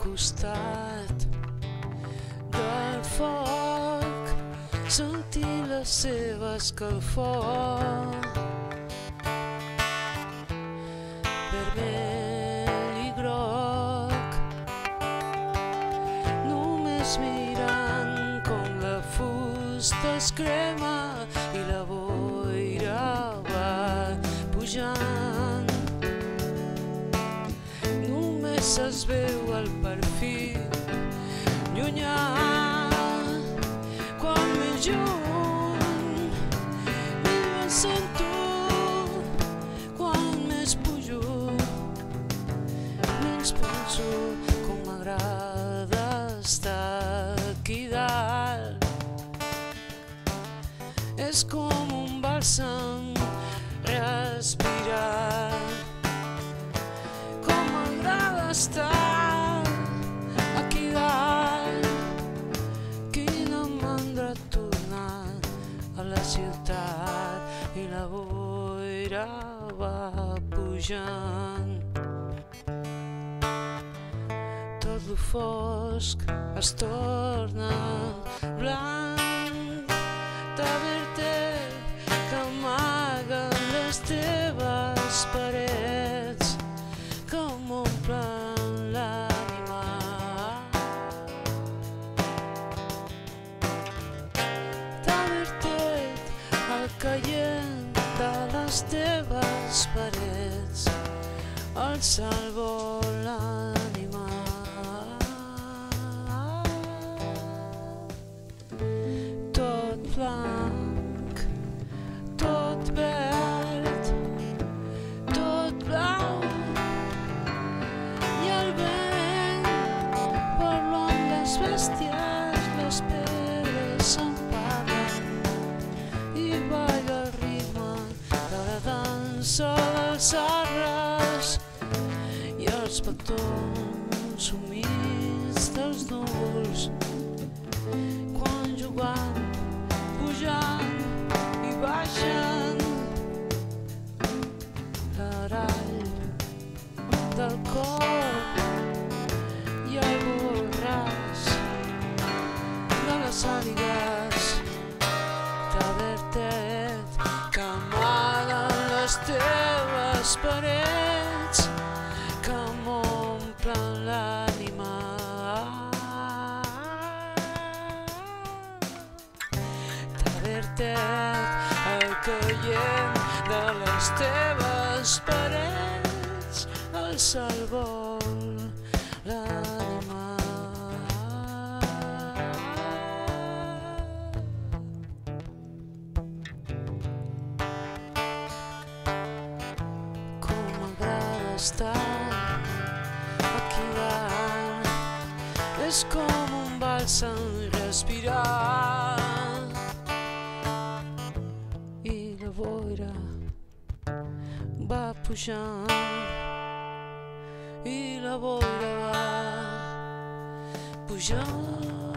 costat del foc. Sentir la seva escalfor vermell i groc. Només mirant com la fusta es crema i la boira va pujant es veu el perfil llunyà. Quan més lluny millor em sento quan més pujo menys penso com m'agrada estar aquí dalt. És com un bàlsam respirar estar aquí dalt quina mandra tornar a la ciutat i la boira va pujant. Tot lo fosc es torna blanc t'averté les teves parets. El salvo l'ànima dels arbres i els petons humits dels núvols quan jugant, pujant i baixant l'arall del cor parets que m'omplen l'ànima. T'avertet el caient de les teves parets el salvol l'ànima estar aquí dalt és com un bàlsam respirar. I la boira va pujant. I la boira va pujant